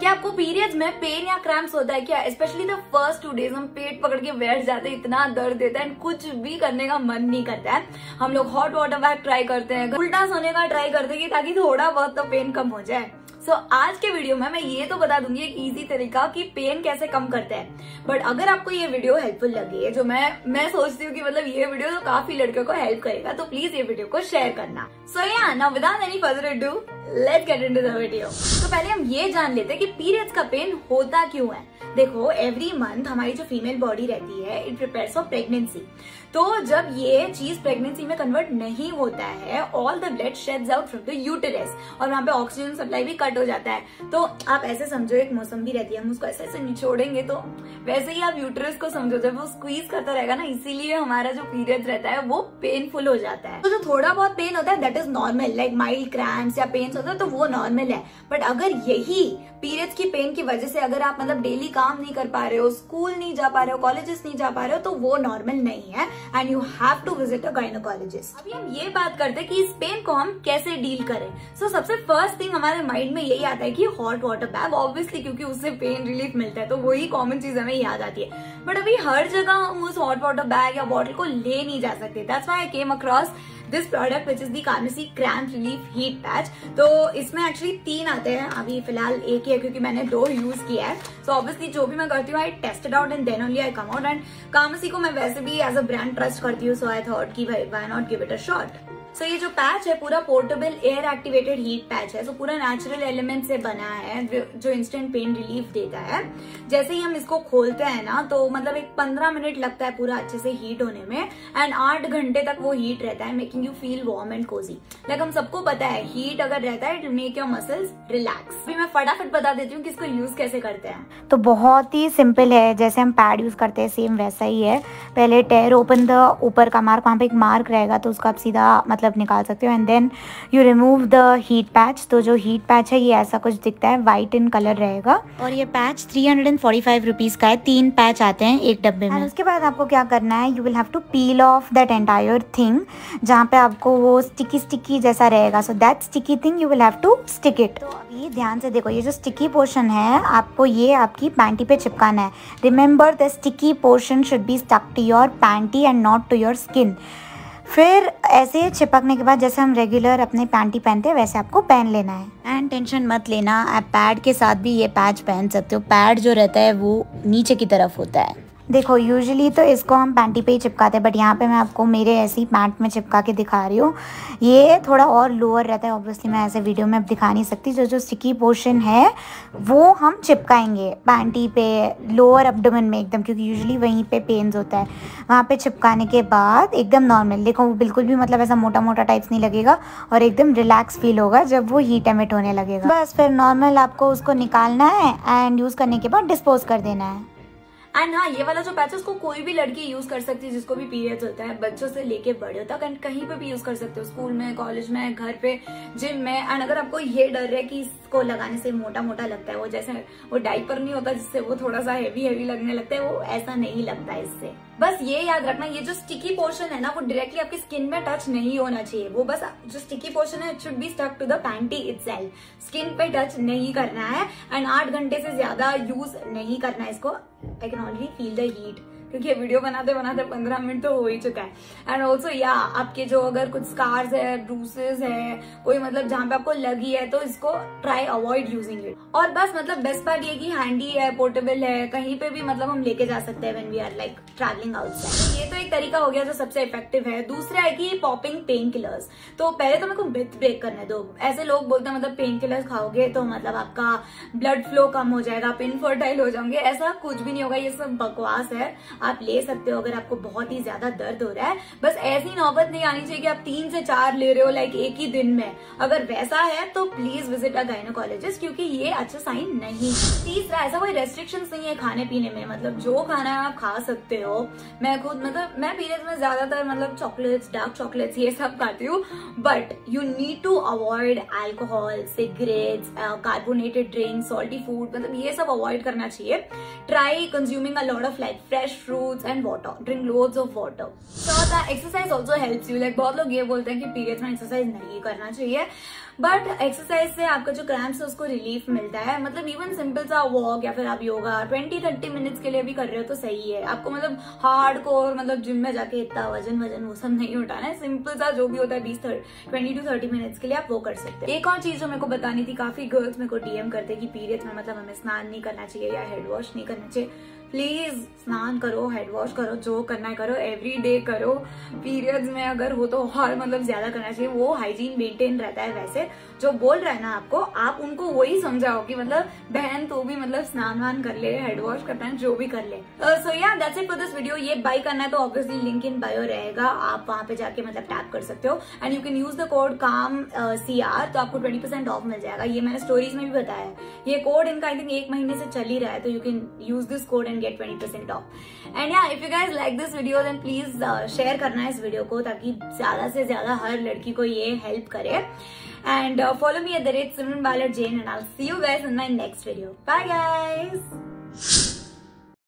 क्या आपको पीरियड्स में पेन या क्रैम्प्स होता है क्या? Specially the first two days हम पेट पकड़ के बैठ जाते हैं इतना दर्द देता है कुछ भी करने का मन नहीं करता है। हम लोग हॉट वाटर बैग ट्राई करते हैं उल्टा सोने का ट्राई करते हैं ताकि थोड़ा बहुत तो पेन कम हो जाए। सो so, आज के वीडियो में मैं ये तो बता दूँगी एक इजी तरीका कि पेन कैसे कम करते हैं। बट अगर आपको ये वीडियो हेल्पफुल लगी है जो मैं मैं सोचती हूँ कि मतलब ये वीडियो तो काफ़ी लड़कियों को हेल्प करेगा तो प्लीज़ ये वीडियो को शेयर करना। सो या ना without any further ado let get in the video तो पहले हम ये जान लेते हैं कि पीरियड्स का पेन होता क्यों है। देखो एवरी मंथ हमारी जो फीमेल बॉडी रहती है इट प्रिपेयर फॉर प्रेगनेंसी तो जब ये चीज़ प्रेगनेंसी में कन्वर्ट नहीं होता है all the blood sheds out from the uterus और वहाँ पे ऑक्सीजन सप्लाई भी कट हो जाता है। तो आप ऐसे समझो, एक मौसम भी रहती है, हम उसको ऐसे ऐसे निचोड़ेंगे तो वैसे ही आप यूटेरस को समझो, जब वो स्क्वीज करता रहेगा ना, इसीलिए हमारा जो पीरियड रहता है, वो पेनफुल हो जाता है। तो जो थोड़ा बहुत पेन होता है that is normal like mild cramps या पेन होता है तो वो नॉर्मल है। बट अगर यही पीरियड्स की पेन की वजह से अगर आप मतलब डेली काम नहीं कर पा रहे हो स्कूल नहीं जा पा रहे हो कॉलेजेस नहीं जा पा रहे हो तो वो नॉर्मल नहीं है। And you have to visit a gynaecologist अभी हम ये बात करते हैं कि इस पेन को हम कैसे डील करें। सो so, सबसे फ़र्स्ट थिंग हमारे माइंड में यही आता है कि हॉट वाटर बैग ऑब्वियसली क्योंकि उससे पेन रिलीफ मिलता है तो वही कॉमन चीज़ हमें याद आती है। बट अभी हर जगह हम उस हॉट वाटर बैग या बॉटल को ले नहीं जा सकते। That's why I came across this product which is the Carmesi cramp relief heat patch तो इसमें एक्चुअली तीन आते हैं अभी फ़िलहाल एक ही है क्योंकि मैंने दो यूज़ किया है। सो so, ऑब्वियसली जो भी मैं करती हूँ I tested out and then only I come out and Carmesi को मैं वैसे भी एज अ ब्रांड ट्रस्ट करती हूँ सो आई थॉट की why not give it a shot so so, ये जो पैच है पूरा portable air activated heat patch है। सो so, पूरा नेचुरल एलिमेंट से बना है जो इंस्टेंट पेन रिलीफ देता है। जैसे ही हम इसको खोलते हैं ना तो मतलब एक पंद्रह मिनट लगता है पूरा अच्छे से हीट होने में। एंड आठ घंटे तक वो हीट रहता है making you feel warm and cosy like हम सबको पता है हीट अगर रहता है it make your muscles relax अभी मैं फटाफट बता देती हूँ कि इसको यूज़ कैसे करते हैं। तो बहुत ही सिंपल है जैसे हम पैड यूज़ करते हैं सेम वैसा ही है। पहले टेयर ओपन द ऊपर का मार्क वहाँ पे एक मार्क रहेगा तो उसका आप सीधा मतलब मतलब निकाल सकते हो. And then you remove the heat patch तो जो हीट पैच है ये ऐसा कुछ दिखता है. वाइट इन कलर रहेगा. और ये पैच थ्री हंड्रेड का है. तीन पैच आते हैं एक डब्बे में. उसके बाद आपको क्या करना है? You will have to peel off that entire thing जहाँ पे आपको वो स्टिकी स्टिकी जैसा रहेगा. So that sticky thing you will have to stick it तो अभी ध्यान से देखो ये जो स्टिकी पोर्शन है आपको ये आपकी पैंटी पे चिपकाना है. Remember the sticky portion should be stuck to your panty and not to your skin फिर ऐसे चिपकने के बाद, जैसे हम रेगुलर अपने पैंटी पहनते हैं, वैसे आपको पहन लेना है। एंड टेंशन मत लेना, आप पैड के साथ भी ये पैच पहन सकते हो। पैड जो रहता है, वो नीचे की तरफ़ होता है। देखो यूजुअली तो इसको हम पैंटी पे ही चिपकाते हैं बट यहाँ पे मैं आपको मेरे ऐसी पैंट में चिपका के दिखा रही हूँ। ये थोड़ा और लोअर रहता है ऑब्वियसली मैं ऐसे वीडियो में अब दिखा नहीं सकती। जो जो स्टिकी पोर्शन है, वो हम चिपकाएँगे पैंटी पे लोअर अपडोमन में एकदम, क्योंकि यूजली वहीं पे पेन्स होता है। वहाँ पे चिपकाने के बाद एकदम नॉर्मल देखो बिल्कुल भी मतलब ऐसा मोटा मोटा टाइप्स नहीं लगेगा और एकदम रिलैक्स फील होगा जब वो हीट एमिट होने लगेगा। बस फिर नॉर्मल आपको उसको निकालना है एंड यूज़ करने के बाद डिस्पोज कर देना है। एंड हाँ ये वाला जो पैच है, उसको कोई भी लड़की यूज़ कर सकती है, जिसको भी पीरियड्स होता है, बच्चों से लेके बड़े तक एंड कहीं पे भी यूज़ कर सकते हो स्कूल में कॉलेज में, घर पे जिम में। एंड अगर आपको ये डर है कि इसको लगाने से मोटा मोटा लगता है, वो जैसे वो डाइपर नहीं होता, जिससे वो थोड़ा सा हैवी हैवी लगने लगता है, वो ऐसा नहीं लगता है इससे। बस ये याद रखना, ये जो स्टिकी पोर्शन है ना, वो डायरेक्टली आपकी स्किन में टच नहीं होना चाहिए। वो बस जो स्टिकी पोर्शन है it should be stuck to the panty it skin पे टच नहीं करना है एंड आठ घंटे से ज़्यादा यूज़ नहीं करना है इसको। I can already feel the heat क्योंकि वीडियो बनाते बनाते पंद्रह मिनट तो हो ही चुका है। एंड ऑल्सो या आपके जो अगर कुछ स्कार्स है ब्रूसेस है, कोई मतलब जहाँ पे आपको लगी है तो इसको ट्राई अवॉइड यूजिंग इट और बस मतलब बेस्ट पार्ट ये की हैंडी है पोर्टेबल है, कहीं पे भी मतलब हम लेके जा सकते हैं when we are like travelling outside ये तो एक तरीका हो गया जो सबसे इफ़ेक्टिव है। दूसरा है कि पॉपिंग पेन किलर्स तो पहले तो मेरे को ब्रेथ ब्रेक करने दो। ऐसे लोग बोलते हैं मतलब पेन किलर्स खाओगे तो मतलब आपका ब्लड फ्लो कम हो जाएगा, आप इनफर्टाइल हो जाओगे। ऐसा कुछ भी नहीं होगा, ये सब बकवास है। आप ले सकते हो अगर आपको बहुत ही ज़्यादा दर्द हो रहा है। बस ऐसी नौबत नहीं आनी चाहिए कि आप तीन से चार ले रहे हो लाइक एक ही दिन में। अगर वैसा है तो प्लीज़ विज़िट अ गायनोकोलॉजिस्ट क्योंकि ये अच्छा साइन नहीं तीसरा, ऐसा कोई रेस्ट्रिक्शन नहीं है खाने पीने में। मतलब जो खाना है आप खा सकते हो, मैं खुद मतलब मैं पीरियड में ज़्यादातर मतलब चॉकलेट्स डार्क चॉकलेट्स ये सब खाती हूँ। But you need to avoid alcohol cigarettes carbonated drink salty food मतलब ये सब अवॉइड करना चाहिए। Try consuming a lot of like fresh fruits and water drink loads of water चौथा exercise also helps you like बहुत लोग ये बोलते हैं कि पीरियड्स में एक्सरसाइज नहीं करना चाहिए। बट एक्सरसाइज से आपका जो क्रैम्प्स है, उसको रिलीफ मिलता है। मतलब इवन सिंपल सा वॉक या फिर आप योगा ट्वेंटी थर्टी मिनट्स के लिए भी कर रहे हो तो सही है। आपको मतलब हार्ड कोर मतलब जिम में जाके इतना वज़न वज़न, वो सब नहीं उठाना है। सिंपल सा जो भी होता है, बीस ट्वेंटी टू थर्टी मिनट्स के लिए आप वो कर सकते हैं। एक और चीज़ जो मेरे को बतानी थी, काफ़ी गर्ल्स मेरे को डीएम करते कि पीरियड्स में मतलब हमें स्नान नहीं करना चाहिए या हेड वॉश नहीं करना चाहिए। प्लीज़ स्नान करो हेड वॉश करो, जो करना है करो एवरी डे करो। पीरियड्स में अगर हो तो और मतलब ज़्यादा करना चाहिए, वो हाइजीन मेंटेन रहता है वैसे। जो बोल रहा है ना आपको, आप उनको वही समझाओ कि मतलब बहन तो भी मतलब स्नान वान कर ले हेड वॉश करना है, जो भी कर ले। So yeah that's it for this video ये बाई करना है तो ऑब्वियसली लिंक इन बायो रहेगा। आप वहाँ पे जाके मतलब टैप कर सकते हो। And you can use the code काम सी आर तो आपको ट्वेंटी परसेंट ऑफ़ मिल जाएगा। ये मैंने स्टोरीज में भी बताया ये कोड इनका आई थिंक एक महीने से चल ही रहा है तो you can use this code and get twenty percent off and yeah if you guys like this video then please share करना है इस video को ताकि ज़्यादा से ज़्यादा हर लड़की को ये help करे and uh, follow me at the rate Simran Ballard Jain and I'll see you guys in my next video. Bye guys!